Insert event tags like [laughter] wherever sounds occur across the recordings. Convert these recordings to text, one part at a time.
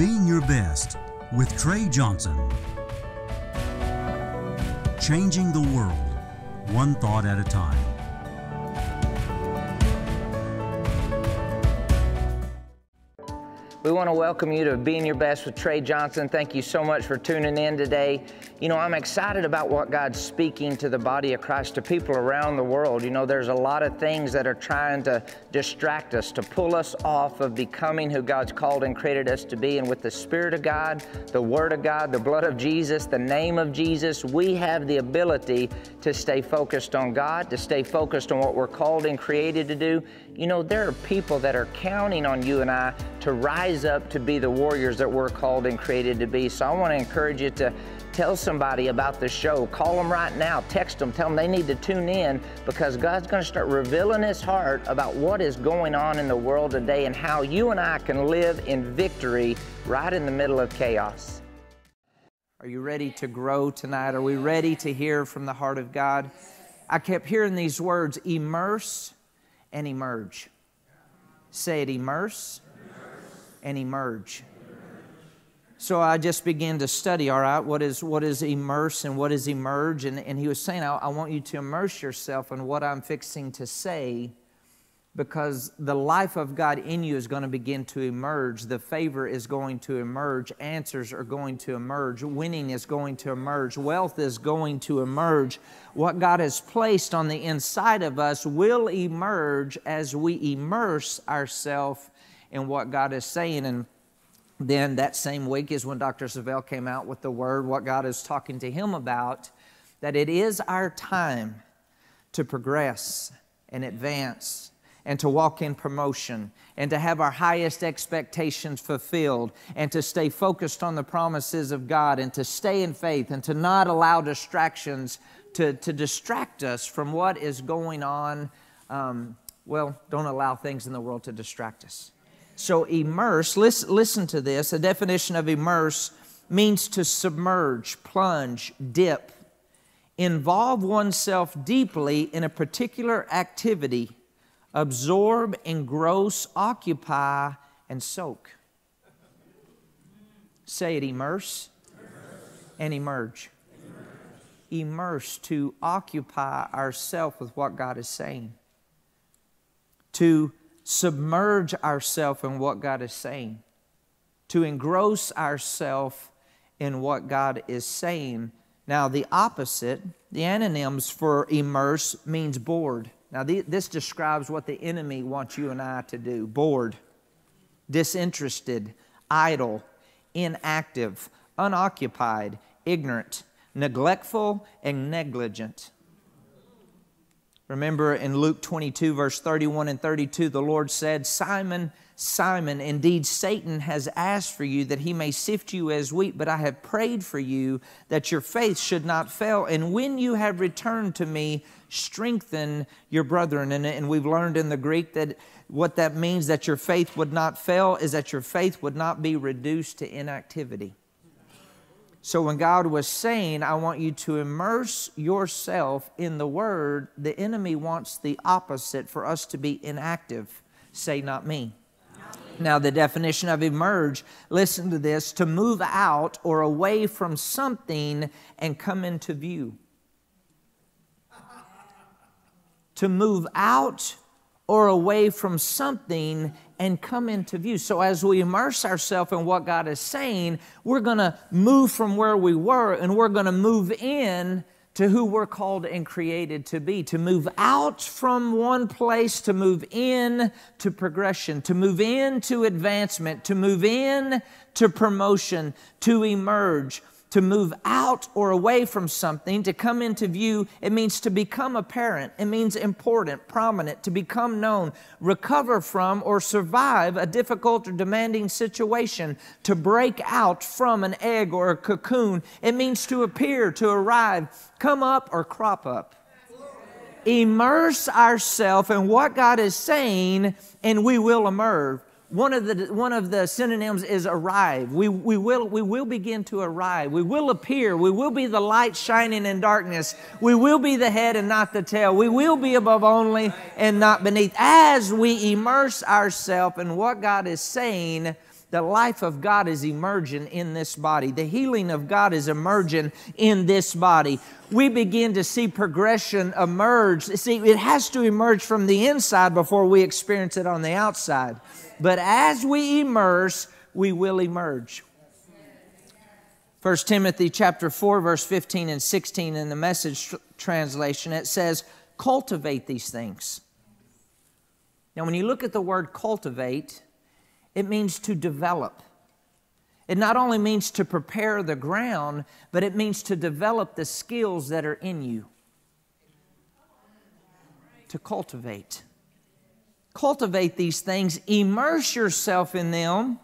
Being Your Best with Trey Johnson. Changing the world, one thought at a time. We want to welcome you to Being Your Best with Trey Johnson. Thank you so much for tuning in today. You know, I'm excited about what God's speaking to the body of Christ, to people around the world. You know, there's a lot of things that are trying to distract us, to pull us off of becoming who God's called and created us to be. And with the Spirit of God, the Word of God, the blood of Jesus, the name of Jesus, we have the ability to stay focused on God, to stay focused on what we're called and created to do. You know, there are people that are counting on you and I to rise up to be the warriors that we're called and created to be. So I want to encourage you to Tell somebody about the show. Call them right now. Text them. Tell them they need to tune in because God's going to start revealing His heart about what is going on in the world today and how you and I can live in victory right in the middle of chaos. Are you ready to grow tonight? Are we ready to hear from the heart of God? I kept hearing these words immerse and emerge. Say it immerse, immerse. and emerge. So I just began to study, all right, what is, what is immerse and what is emerge? And, and he was saying, I, I want you to immerse yourself in what I'm fixing to say because the life of God in you is going to begin to emerge. The favor is going to emerge. Answers are going to emerge. Winning is going to emerge. Wealth is going to emerge. What God has placed on the inside of us will emerge as we immerse ourselves in what God is saying. And then that same week is when Dr. Savelle came out with the word, what God is talking to him about, that it is our time to progress and advance and to walk in promotion and to have our highest expectations fulfilled and to stay focused on the promises of God and to stay in faith and to not allow distractions to, to distract us from what is going on. Um, well, don't allow things in the world to distract us. So, immerse, listen, listen to this. A definition of immerse means to submerge, plunge, dip, involve oneself deeply in a particular activity, absorb, engross, occupy, and soak. Say it immerse, immerse. and emerge. Immerse. immerse to occupy ourselves with what God is saying. To submerge ourselves in what God is saying, to engross ourselves in what God is saying. Now, the opposite, the antonyms for immerse, means bored. Now, the, this describes what the enemy wants you and I to do bored, disinterested, idle, inactive, unoccupied, ignorant, neglectful, and negligent. Remember in Luke 22, verse 31 and 32, the Lord said, Simon, Simon, indeed Satan has asked for you that he may sift you as wheat, but I have prayed for you that your faith should not fail. And when you have returned to me, strengthen your brethren. And, and we've learned in the Greek that what that means that your faith would not fail is that your faith would not be reduced to inactivity. So when God was saying, I want you to immerse yourself in the Word, the enemy wants the opposite for us to be inactive. Say, not me. Now, the definition of emerge, listen to this to move out or away from something and come into view. to move out or away from something and come into view. So, as we immerse ourselves in what God is saying, we're going to move from where we were and we're going to move in to who we're called and created to be, to move out from one place, to move in to progression, to move in to advancement, to move in to promotion, to emerge to move out or away from something, to come into view, it means to become apparent. It means important, prominent, to become known, recover from or survive a difficult or demanding situation, to break out from an egg or a cocoon. It means to appear, to arrive, come up or crop up. Immerse ourselves in what God is saying, and we will emerge one of the, one of the synonyms is arrive. We, we, will, we will begin to arrive. We will appear. We will be the light shining in darkness. We will be the head and not the tail. We will be above only and not beneath. As we immerse ourselves in what God is saying, the life of God is emerging in this body. The healing of God is emerging in this body. We begin to see progression emerge. See, it has to emerge from the inside before we experience it on the outside. But as we immerse, we will emerge. 1 Timothy chapter 4 verse 15 and 16 in the message translation it says cultivate these things. Now when you look at the word cultivate it means to develop. It not only means to prepare the ground, but it means to develop the skills that are in you. To cultivate. Cultivate these things, immerse yourself in them,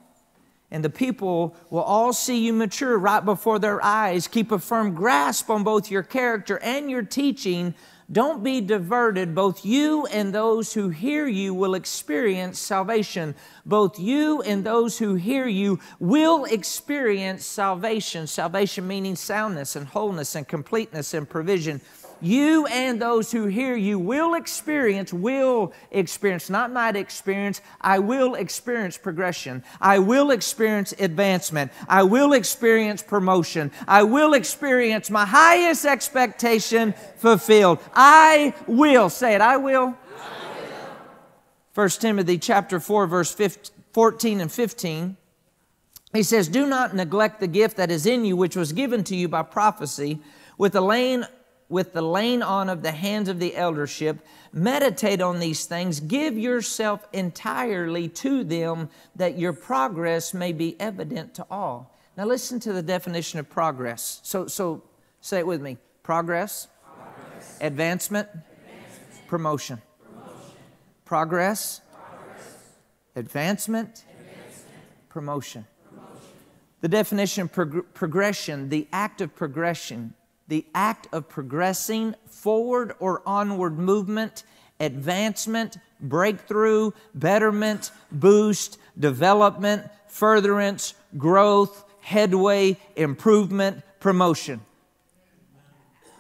and the people will all see you mature right before their eyes. Keep a firm grasp on both your character and your teaching don't be diverted. Both you and those who hear you will experience salvation. Both you and those who hear you will experience salvation. Salvation meaning soundness and wholeness and completeness and provision you and those who hear you will experience, will experience, not might experience, I will experience progression. I will experience advancement. I will experience promotion. I will experience my highest expectation fulfilled. I will. Say it, I will. 1 Timothy chapter 4 verse 15, 14 and 15 he says do not neglect the gift that is in you which was given to you by prophecy with the laying with the laying on of the hands of the eldership. Meditate on these things. Give yourself entirely to them that your progress may be evident to all. Now, listen to the definition of progress. So, so say it with me progress, progress. Advancement, advancement. Promotion. promotion. Progress, progress. Advancement, advancement. Promotion. The definition of prog- progression, the act of progression, the act of progressing forward or onward movement, advancement, breakthrough, betterment, boost, development, furtherance, growth, headway, improvement, promotion.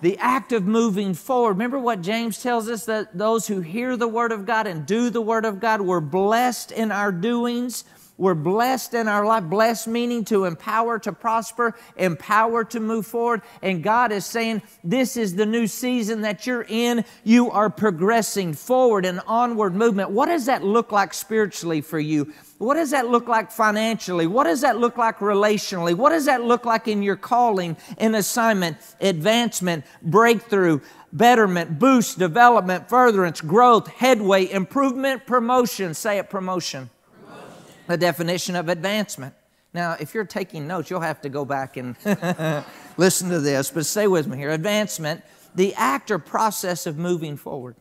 The act of moving forward. Remember what James tells us that those who hear the Word of God and do the Word of God, we're blessed in our doings we're blessed in our life, blessed meaning to empower to prosper, empower to move forward. And God is saying, This is the new season that you're in. You are progressing forward and onward movement. What does that look like spiritually for you? What does that look like financially? What does that look like relationally? What does that look like in your calling and assignment, advancement, breakthrough, betterment, boost, development, furtherance, growth, headway, improvement, promotion? Say it, promotion the definition of advancement. Now, if you're taking notes, you'll have to go back and [laughs] listen to this, but stay with me here. Advancement, the act or process of moving forward.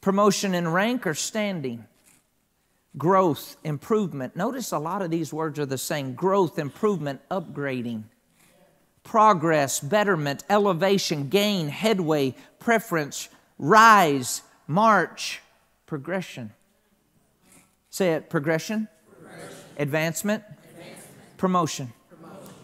Promotion in rank or standing. Growth, improvement. Notice a lot of these words are the same growth, improvement, upgrading. Progress, betterment, elevation, gain, headway, preference, rise, march, progression. Say it progression, progression. Advancement, advancement. promotion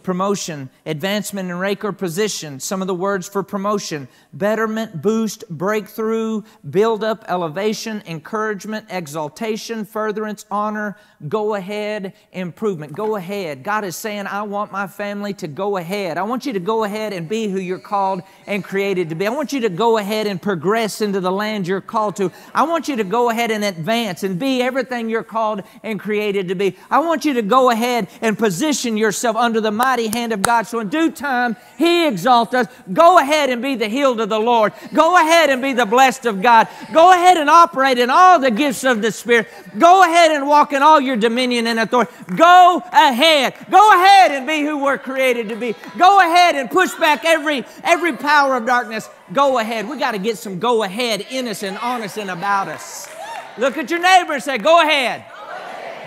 promotion, advancement in rank or position. Some of the words for promotion betterment, boost, breakthrough, build up, elevation, encouragement, exaltation, furtherance, honor, go ahead, improvement. Go ahead. God is saying, I want my family to go ahead. I want you to go ahead and be who you're called and created to be. I want you to go ahead and progress into the land you're called to. I want you to go ahead and advance and be everything you're called and created to be. I want you to go ahead and position yourself under the mighty mighty hand of God. So in due time, He exalts us. Go ahead and be the healed of the Lord. Go ahead and be the blessed of God. Go ahead and operate in all the gifts of the Spirit. Go ahead and walk in all your dominion and authority. Go ahead. Go ahead and be who we're created to be. Go ahead and push back every every power of darkness. Go ahead. We got to get some go ahead in us and on us and about us. Look at your neighbor and say, Go ahead.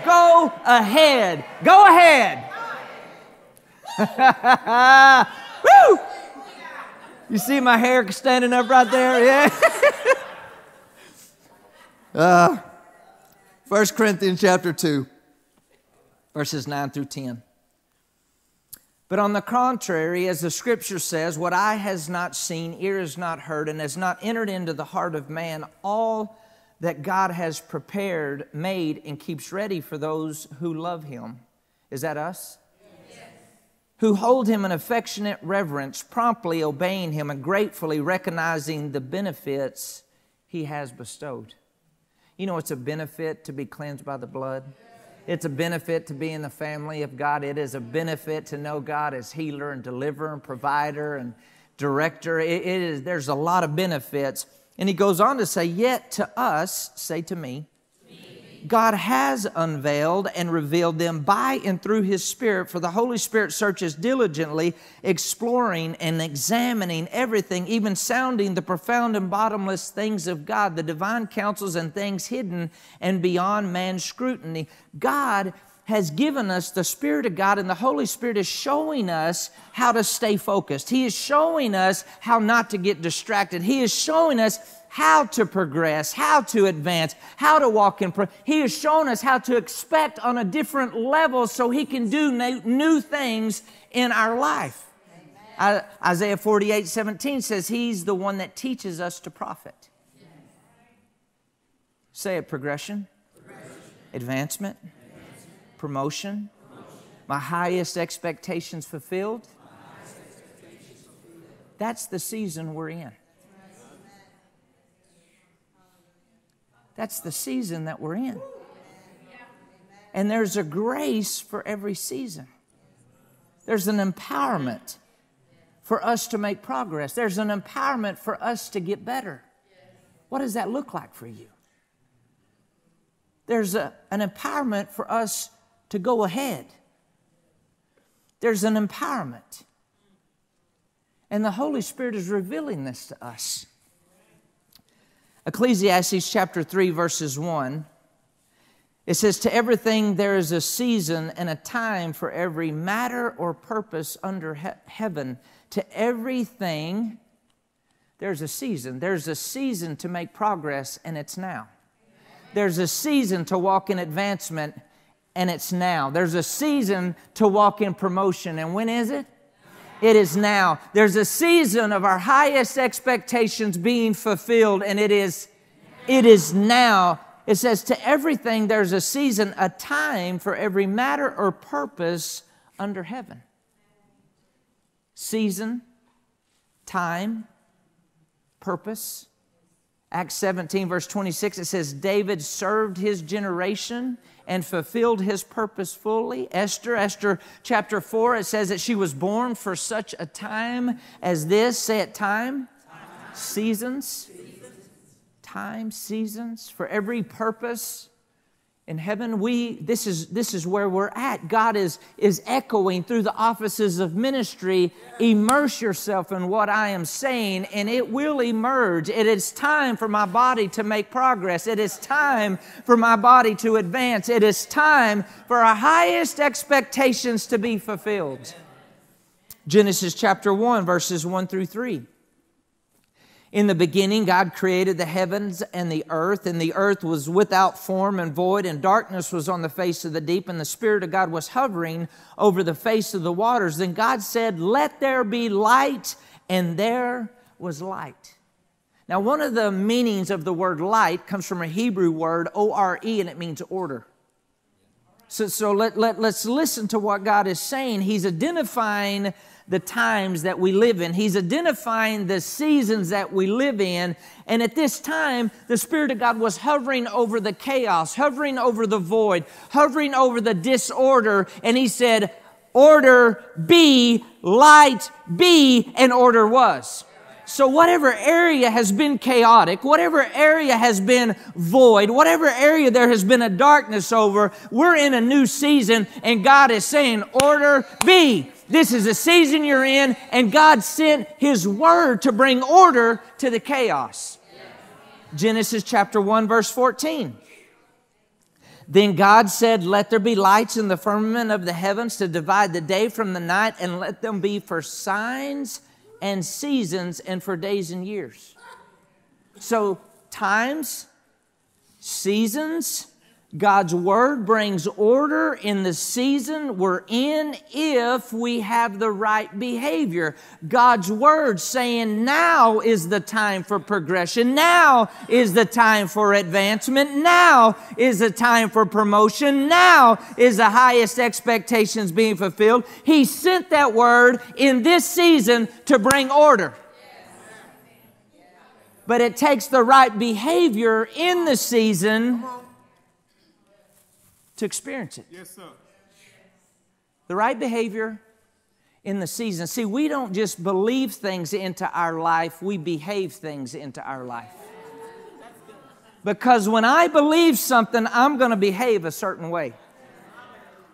Go ahead. Go ahead. [laughs] Woo! You see my hair standing up right there? Yeah. [laughs] uh, 1 Corinthians chapter 2, verses 9 through 10. But on the contrary, as the scripture says, what eye has not seen, ear has not heard, and has not entered into the heart of man, all that God has prepared, made, and keeps ready for those who love Him. Is that us? Who hold Him in affectionate reverence, promptly obeying Him, and gratefully recognizing the benefits He has bestowed. You know, it's a benefit to be cleansed by the blood. It's a benefit to be in the family of God. It is a benefit to know God as healer and deliverer and provider and director. It, it is, there's a lot of benefits. And he goes on to say, Yet to us, say to me, God has unveiled and revealed them by and through His Spirit, for the Holy Spirit searches diligently, exploring and examining everything, even sounding the profound and bottomless things of God, the divine counsels and things hidden and beyond man's scrutiny. God has given us the Spirit of God, and the Holy Spirit is showing us how to stay focused. He is showing us how not to get distracted. He is showing us how to progress, how to advance, how to walk in. Pro- he has shown us how to expect on a different level so He can do new, things in our life. I, Isaiah 48 17 says, He's the one that teaches us to profit. Say it progression, progression. advancement, advancement. promotion, promotion. My, highest fulfilled. highest expectations fulfilled. That's the season we're in. That's the season that we're in. And there's a grace for every season. There's an empowerment for us to make progress. There's an empowerment for us to get better. What does that look like for you? There's a, an empowerment for us to go ahead. There's an empowerment. And the Holy Spirit is revealing this to us. Ecclesiastes chapter 3, verses 1. It says, To everything there is a season and a time for every matter or purpose under he- heaven. To everything there's a season. There's a season to make progress, and it's now. There's a season to walk in advancement, and it's now. There's a season to walk in promotion, and when is it? It is now. There's a season of our highest expectations being fulfilled, and it is, it is now. It says, To everything there's a season, a time for every matter or purpose under heaven. Season, time, purpose. Acts 17, verse 26, it says, David served his generation and fulfilled his purpose fully. Esther, Esther chapter 4, it says that she was born for such a time as this. Say it time. time. Seasons. seasons. Time, seasons. For every purpose in heaven we this is this is where we're at. God is is echoing through the offices of ministry. Immerse yourself in what i am saying and it will emerge. It is time for my body to make progress. It is time for my body to advance. It is time for our highest expectations to be fulfilled. Genesis chapter 1 verses 1 through 3 in the beginning, God created the heavens and the earth, and the earth was without form and void, and darkness was on the face of the deep, and the Spirit of God was hovering over the face of the waters. Then God said, Let there be light, and there was light. Now, one of the meanings of the word light comes from a Hebrew word, O R E, and it means order. So, so let, let, let's listen to what God is saying. He's identifying the times that we live in. He's identifying the seasons that we live in. And at this time, the Spirit of God was hovering over the chaos, hovering over the void, hovering over the disorder. And He said, Order be, light be, and order was. So, whatever area has been chaotic, whatever area has been void, whatever area there has been a darkness over, we're in a new season, and God is saying, Order be. This is a season you're in, and God sent His word to bring order to the chaos. Genesis chapter 1, verse 14. Then God said, Let there be lights in the firmament of the heavens to divide the day from the night, and let them be for signs and seasons and for days and years. So, times, seasons, God's word brings order in the season we're in if we have the right behavior. God's word saying now is the time for progression. Now is the time for advancement. Now is the time for promotion. Now is the highest expectations being fulfilled. He sent that word in this season to bring order. But it takes the right behavior in the season to experience it. Yes, sir. The right behavior in the season. See, we don't just believe things into our life, we behave things into our life. Because when I believe something, I'm going to behave a certain way.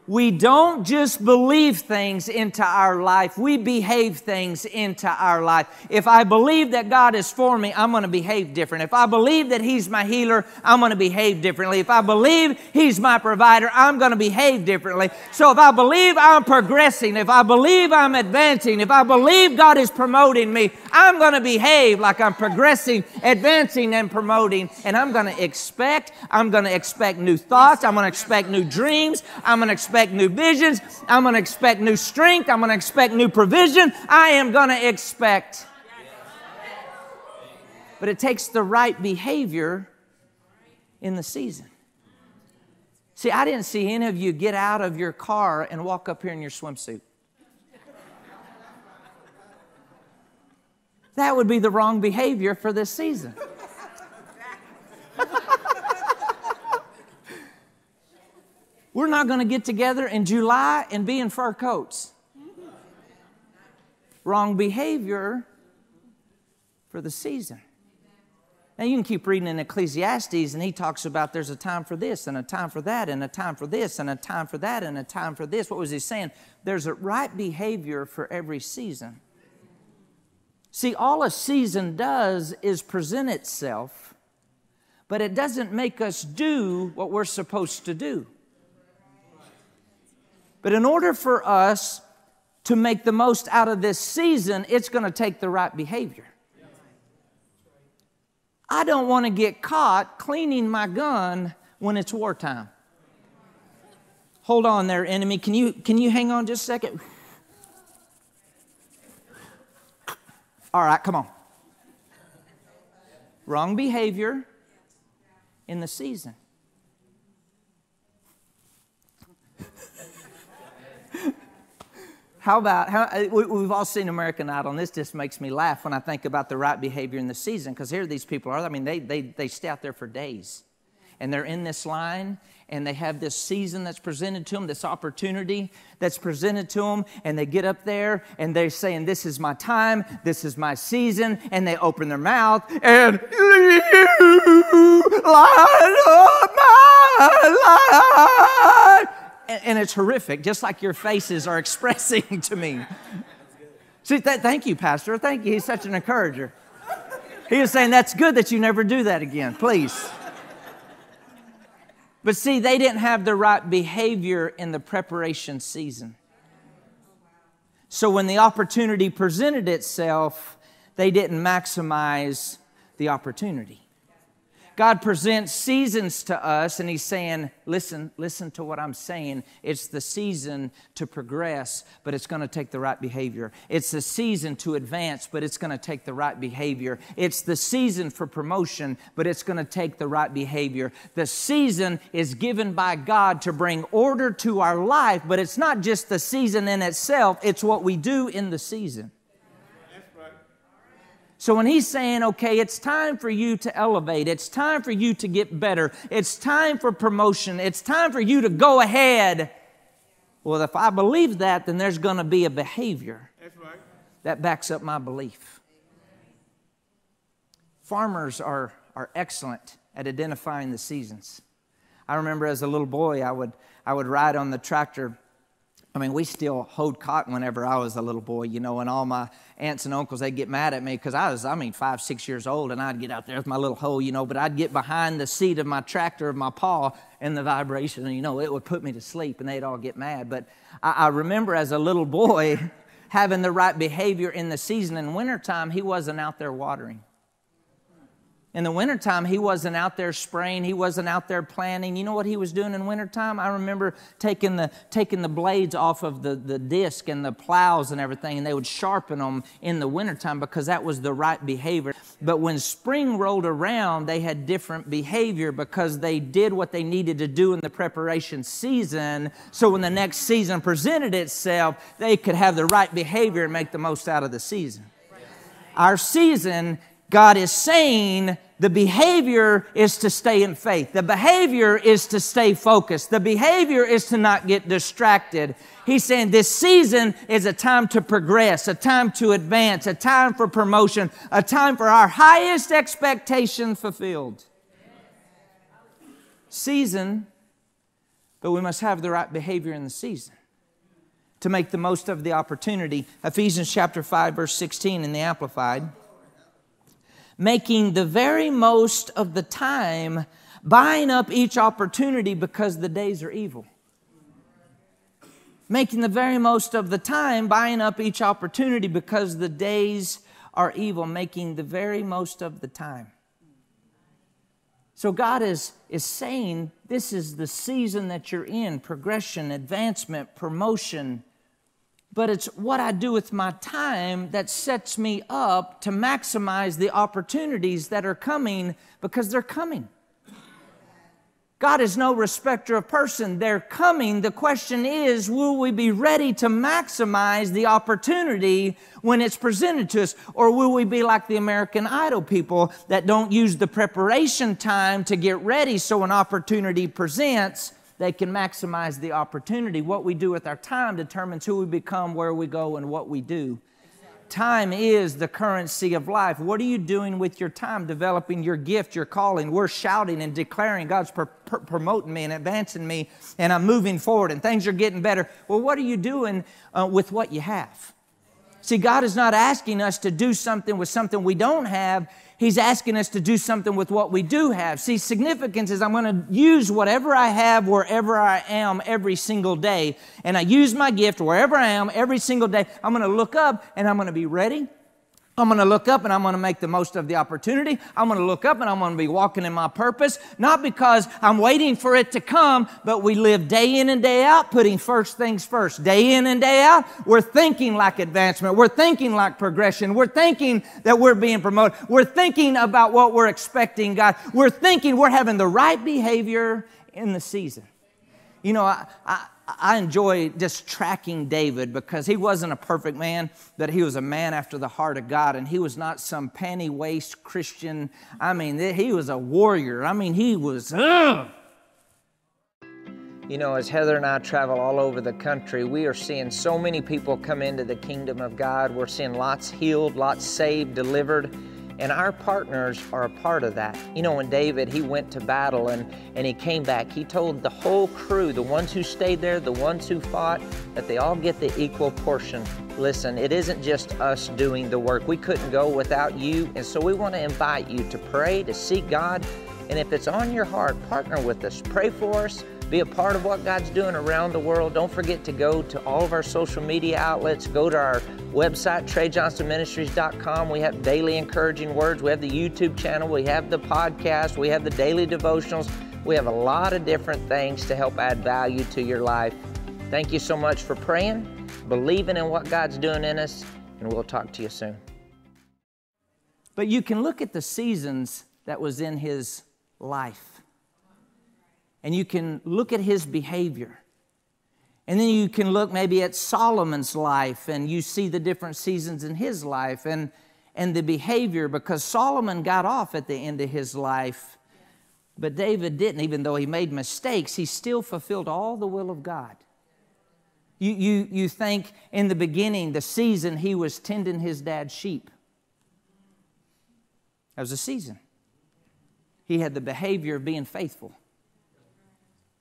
We don't just believe things into our life, we behave things into our life. If I believe that God is for me, I'm going to behave different. If I believe that He's my healer, I'm going to behave differently. If I believe He's my provider, I'm going to behave differently. So if I believe I'm progressing, if I believe I'm advancing, if I believe God is promoting me, I'm going to behave like I'm progressing, advancing, and promoting. And I'm going to expect, I'm going to expect new thoughts, I'm going to expect new dreams, I'm going to expect expect new visions. I'm going to expect new strength. I'm going to expect new provision. I am going to expect. But it takes the right behavior in the season. See, I didn't see any of you get out of your car and walk up here in your swimsuit. That would be the wrong behavior for this season. [laughs] We're not going to get together in July and be in fur coats. Wrong behavior for the season. Now you can keep reading in Ecclesiastes, and he talks about there's a time for this, and a time for that, and a time for this, and a time for that, and a time for this. What was he saying? There's a right behavior for every season. See, all a season does is present itself, but it doesn't make us do what we're supposed to do. But in order for us to make the most out of this season, it's going to take the right behavior. I don't want to get caught cleaning my gun when it's wartime. Hold on there, enemy. Can you, can you hang on just a second? All right, come on. Wrong behavior in the season. How about, how, uh, we've all seen American Idol, and this just makes me laugh when I think about the right behavior in the season, because here these people are. I mean, they, they, they stay out there for days, and they're in this line, and they have this season that's presented to them, this opportunity that's presented to them, and they get up there, and they're saying, This is my time, this is my season, and they open their mouth, and you light up my life and it's horrific, just like your faces are [laughs] expressing to me. See, th- thank you, Pastor. Thank you. He's such an encourager. He was saying, That's good that you never do that again, please. But see, they didn't have the right behavior in the preparation season. So when the opportunity presented itself, they didn't maximize the opportunity. God presents seasons to us, and He's saying, Listen, listen to what I'm saying. It's the season to progress, but it's going to take the right behavior. It's the season to advance, but it's going to take the right behavior. It's the season for promotion, but it's going to take the right behavior. The season is given by God to bring order to our life, but it's not just the season in itself, it's what we do in the season. So when he's saying, okay, it's time for you to elevate, it's time for you to get better, it's time for promotion, it's time for you to go ahead. Well, if I believe that, then there's going to be a behavior right. that backs up my belief. Farmers are, are excellent at identifying the seasons. I remember as a little boy, I would, I would ride on the tractor I mean, we still hoed cotton whenever I was a little boy, you know, and all my aunts and uncles, they'd get mad at me because I was, I mean, five, six years old, and I'd get out there with my little hoe, you know, but I'd get behind the seat of my tractor of my paw and the vibration, you know, it would put me to sleep, and they'd all get mad. But I, I remember as a little boy [laughs] having the right behavior in the season. In wintertime, he wasn't out there watering. In the wintertime, he wasn't out there spraying, he wasn't out there planting. You know what he was doing in wintertime? I remember taking the, taking the blades off of the, the disc and the plows and everything, and they would sharpen them in the wintertime because that was the right behavior. But when spring rolled around, they had different behavior because they did what they needed to do in the preparation season. So when the next season presented itself, they could have the right behavior and make the most out of the season. Our season God is saying the behavior is to stay in faith. The behavior is to stay focused. The behavior is to not get distracted. He's saying this season is a time to progress, a time to advance, a time for promotion, a time for our highest expectation fulfilled. Season, but we must have the right behavior in the season to make the most of the opportunity. Ephesians chapter 5 verse 16 in the amplified making the very most of the time, buying up each opportunity because the days are evil. Making the very most of the time, buying up each opportunity because the days are evil, making the very most of the time. So God is, is saying this is the season that you're in progression, advancement, promotion, but it's what I do with my time that sets me up to maximize the opportunities that are coming because they're coming. God is no respecter of person. They're coming. The question is, will we be ready to maximize the opportunity when it's presented to us? Or will we be like the American Idol people that don't use the preparation time to get ready so an opportunity presents? They can maximize the opportunity. What we do with our time determines who we become, where we go, and what we do. Time is the currency of life. What are you doing with your time? Developing your gift, your calling. We're shouting and declaring God's pr- pr- promoting me and advancing me, and I'm moving forward, and things are getting better. Well, what are you doing uh, with what you have? See, God is not asking us to do something with something we don't have. He's asking us to do something with what we do have. See, significance is I'm going to use whatever I have wherever I am every single day. And I use my gift wherever I am every single day. I'm going to look up and I'm going to be ready I'm going to look up and I'm going to make the most of the opportunity. I'm going to look up and I'm going to be walking in my purpose, not because I'm waiting for it to come, but we live day in and day out putting first things first. Day in and day out, we're thinking like advancement. We're thinking like progression. We're thinking that we're being promoted. We're thinking about what we're expecting, God. We're thinking we're having the right behavior in the season. You know, I, I I enjoy just tracking David because he wasn't a perfect man, but he was a man after the heart of God, and he was not some panty waist Christian. I mean, he was a warrior. I mean, he was. Ugh. You know, as Heather and I travel all over the country, we are seeing so many people come into the kingdom of God. We're seeing lots healed, lots saved, delivered. And our partners are a part of that. You know, when David, he went to battle and, and he came back, he told the whole crew, the ones who stayed there, the ones who fought, that they all get the equal portion. Listen, it isn't just us doing the work. We couldn't go without you. And so we want to invite you to pray, to seek God. And if it's on your heart, partner with us. Pray for us. Be a part of what God's doing around the world. Don't forget to go to all of our social media outlets. Go to our website, TreyJohnsonMinistries.com. We have daily encouraging words. We have the YouTube channel. We have the podcast. We have the daily devotionals. We have a lot of different things to help add value to your life. Thank you so much for praying, believing in what God's doing in us, and we'll talk to you soon. But you can look at the seasons that was in his life and you can look at his behavior. And then you can look maybe at Solomon's life and you see the different seasons in his life and, and the behavior because Solomon got off at the end of his life, but David didn't. Even though he made mistakes, he still fulfilled all the will of God. You, you, you think in the beginning, the season, he was tending his dad's sheep. That was a season. He had the behavior of being faithful.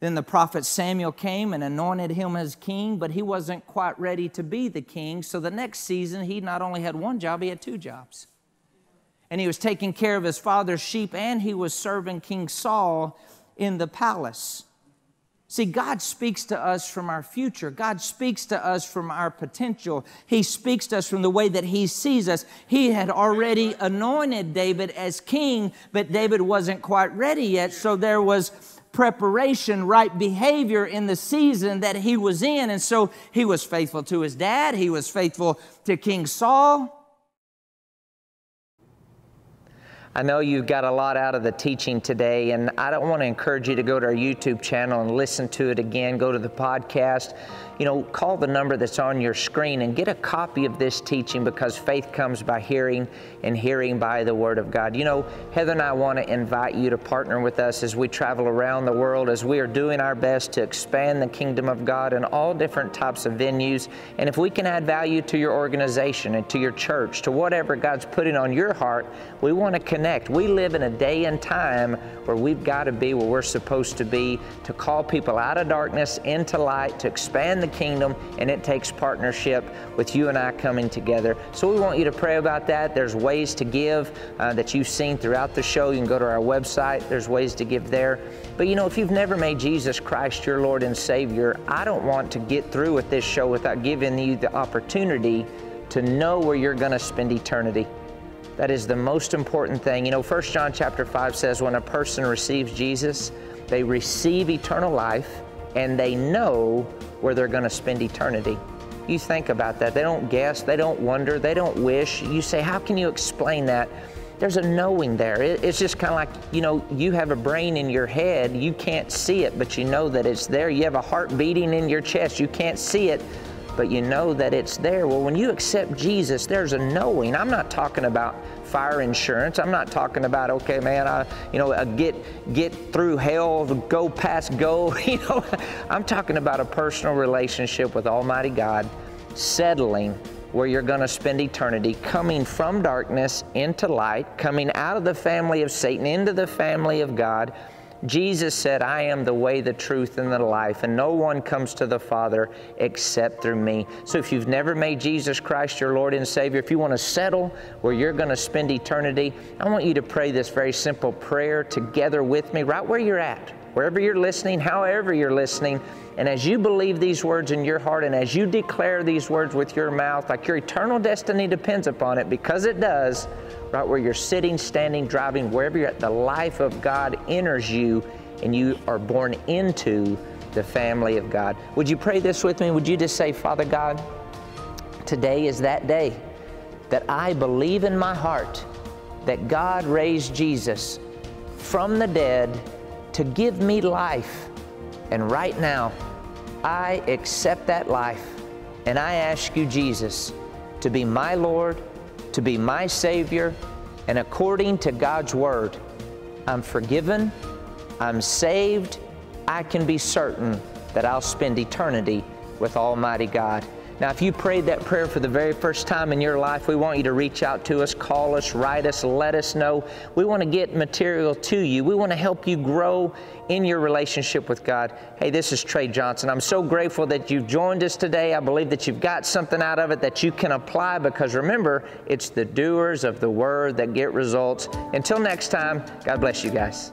Then the prophet Samuel came and anointed him as king, but he wasn't quite ready to be the king. So the next season, he not only had one job, he had two jobs. And he was taking care of his father's sheep and he was serving King Saul in the palace. See, God speaks to us from our future. God speaks to us from our potential. He speaks to us from the way that He sees us. He had already anointed David as king, but David wasn't quite ready yet. So there was preparation, right behavior in the season that he was in. And so he was faithful to his dad, he was faithful to King Saul. I know you've got a lot out of the teaching today, and I don't want to encourage you to go to our YouTube channel and listen to it again. Go to the podcast you know, call the number that's on your screen and get a copy of this teaching because faith comes by hearing and hearing by the Word of God. You know, Heather and I want to invite you to partner with us as we travel around the world, as we are doing our best to expand the kingdom of God in all different types of venues. And if we can add value to your organization and to your church, to whatever God's putting on your heart, we want to connect. We live in a day and time where we've got to be where we're supposed to be to call people out of darkness into light, to expand the kingdom, and it takes partnership with you and I coming together. So we want you to pray about that. There's ways to give uh, that you've seen throughout the show. You can go to our website, there's ways to give there. But you know, if you've never made Jesus Christ your Lord and Savior, I don't want to get through with this show without giving you the opportunity to know where you're going to spend eternity. That is the most important thing. You know, 1 John chapter 5 says when a person receives Jesus, they receive eternal life and they know where they're going to spend eternity. You think about that. They don't guess, they don't wonder, they don't wish. You say, How can you explain that? There's a knowing there. It's just kind of like, you know, you have a brain in your head, you can't see it, but you know that it's there. You have a heart beating in your chest, you can't see it, but you know that it's there. Well, when you accept Jesus, there's a knowing. I'm not talking about fire insurance. I'm not talking about okay, man. I, you know, get get through hell, go past go. [laughs] You know, I'm talking about a personal relationship with Almighty God, settling where you're going to spend eternity, coming from darkness into light, coming out of the family of Satan into the family of God Jesus said, I am the way, the truth, and the life, and no one comes to the Father except through me. So if you've never made Jesus Christ your Lord and Savior, if you want to settle where you're going to spend eternity, I want you to pray this very simple prayer together with me, right where you're at, wherever you're listening, however you're listening. And as you believe these words in your heart and as you declare these words with your mouth, like your eternal destiny depends upon it, because it does, right where you're sitting, standing, driving, wherever you're at, the life of God enters you and you are born into the family of God. Would you pray this with me? Would you just say, Father God, today is that day that I believe in my heart that God raised Jesus from the dead to give me life. And right now, I accept that life and I ask you, Jesus, to be my Lord to be my Savior, and according to God's Word, I'm forgiven, I'm saved, I can be certain that I'll spend eternity with Almighty God. Now, if you prayed that prayer for the very first time in your life, we want you to reach out to us, call us, write us, let us know. We want to get material to you. We want to help you grow in your relationship with God. Hey, this is Trey Johnson. I'm so grateful that you've joined us today. I believe that you've got something out of it that you can apply because remember, it's the doers of the word that get results. Until next time, God bless you guys.